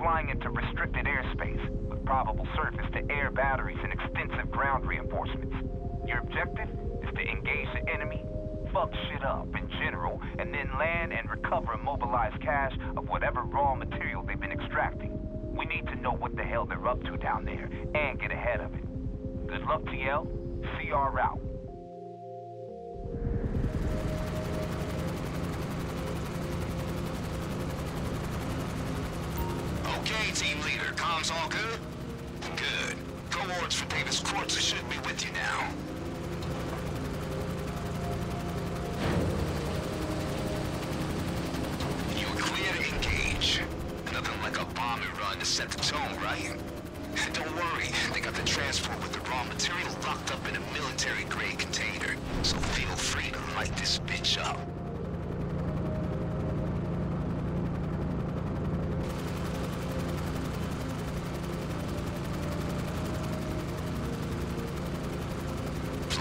flying into restricted airspace, with probable surface-to-air batteries and extensive ground reinforcements. Your objective is to engage the enemy, fuck shit up in general, and then land and recover and mobilize cache of whatever raw material they've been extracting. We need to know what the hell they're up to down there, and get ahead of it. Good luck, TL. CR out. Okay, team leader. Comms all good? Good. Cohorts for Davis Quartz should be with you now. You're clear to engage. Nothing like a bombing run to set the tone, right? Don't worry, they got the transport with the raw material locked up in a military-grade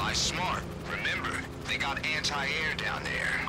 Fly smart. Remember, they got anti-air down there.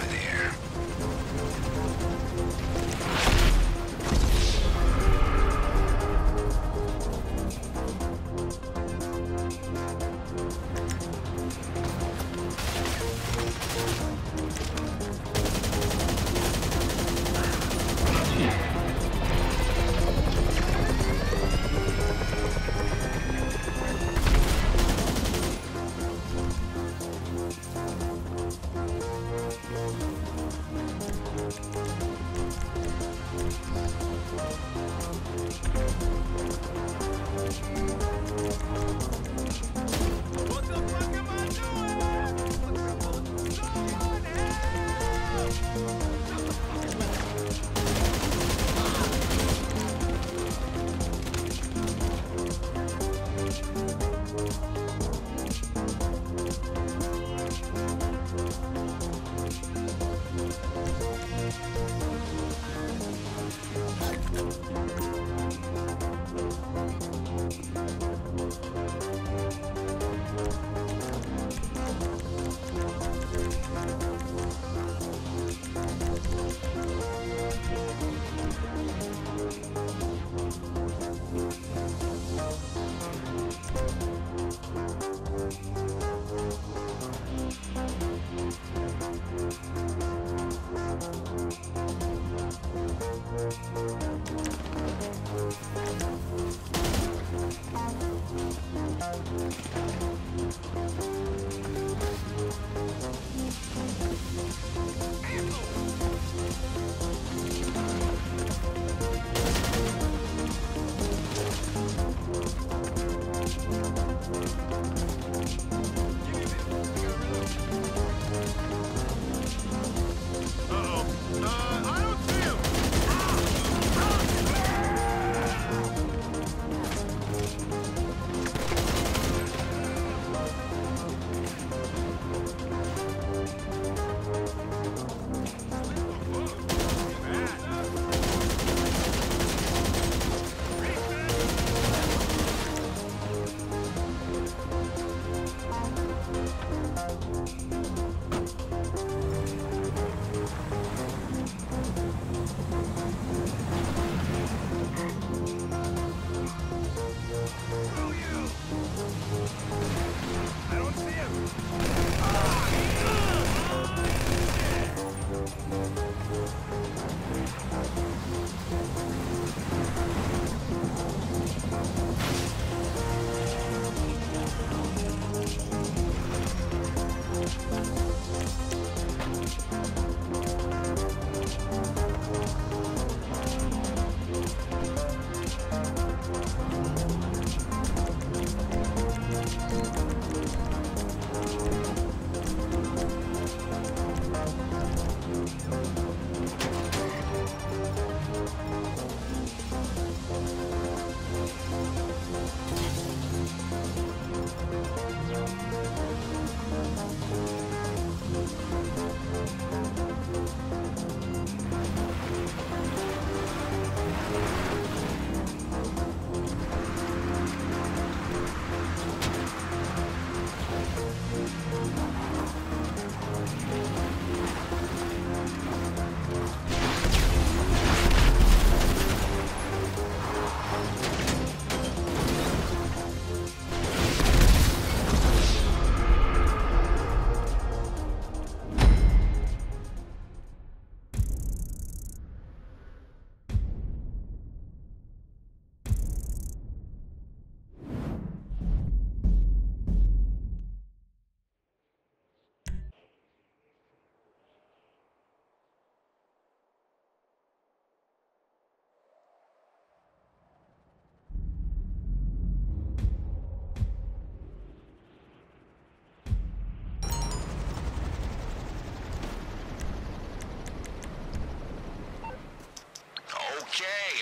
Out of.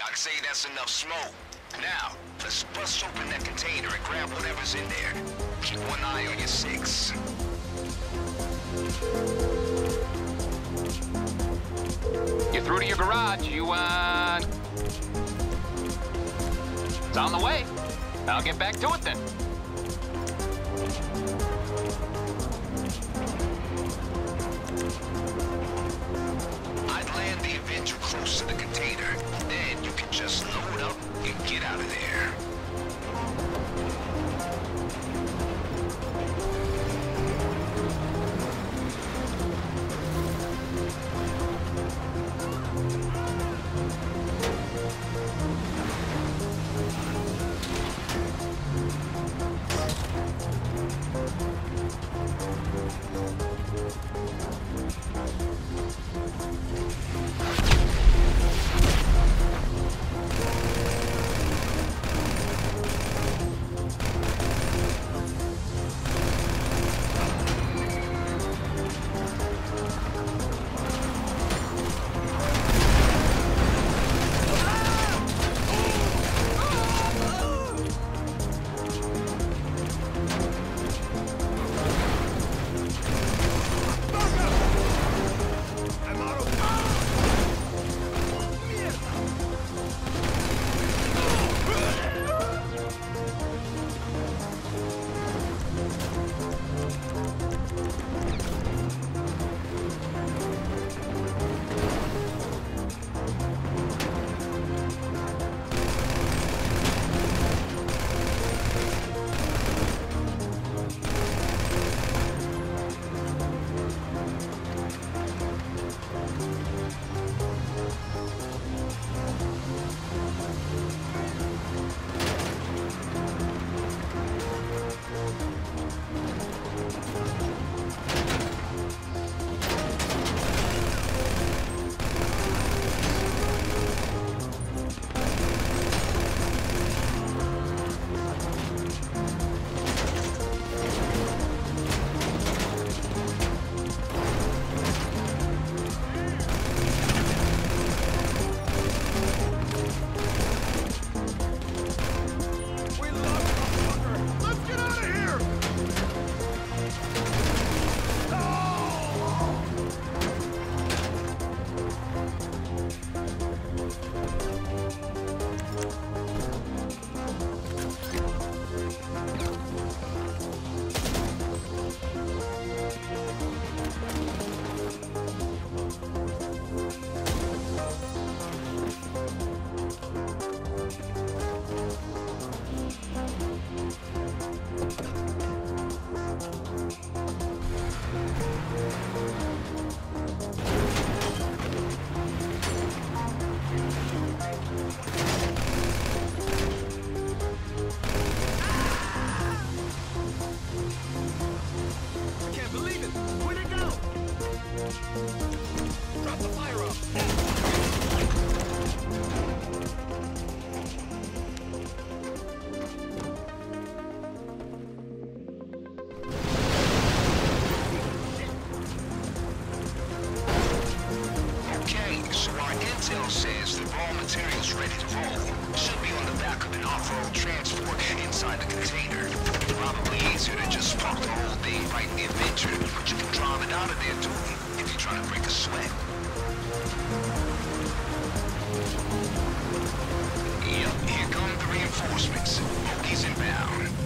I'd say that's enough smoke. Now, let's bust open that container and grab whatever's in there. Keep one eye on your six. You're through to your garage. You, uh... It's on the way. I'll get back to it then. Intel says the raw materials ready to roll. Should be on the back of an off-road transport inside the container. Probably easier to just park the whole thing right in the Avenger, but you can drive it out of there too, if you're trying to break a sweat. Yep, here come the reinforcements. Bogies inbound.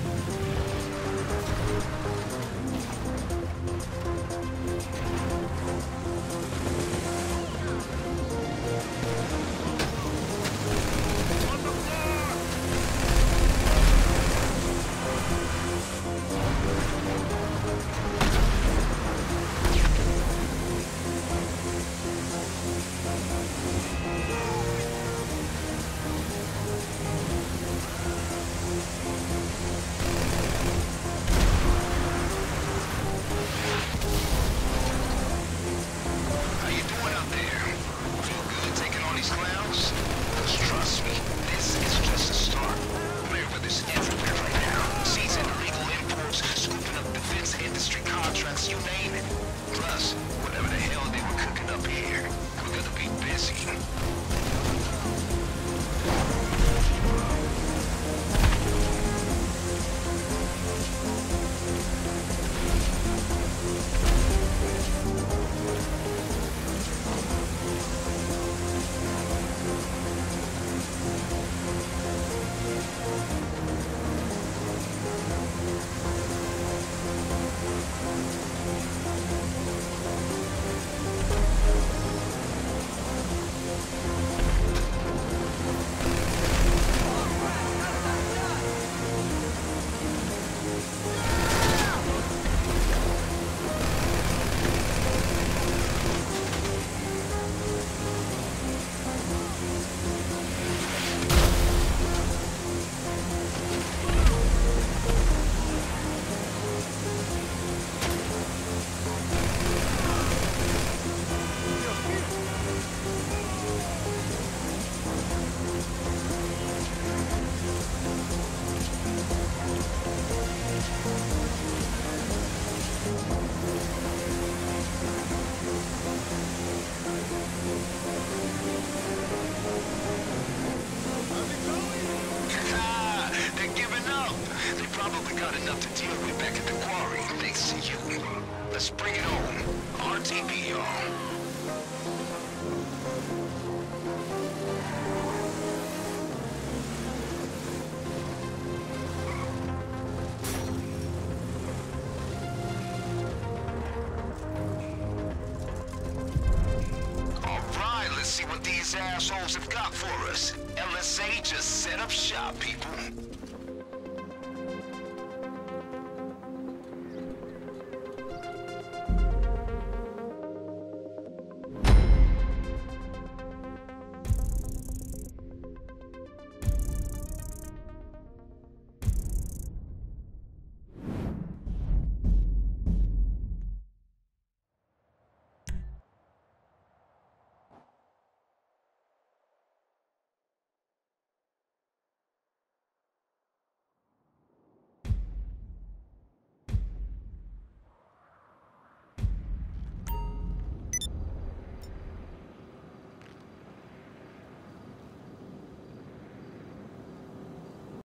assholes have got for us. LSA just set up shop, people.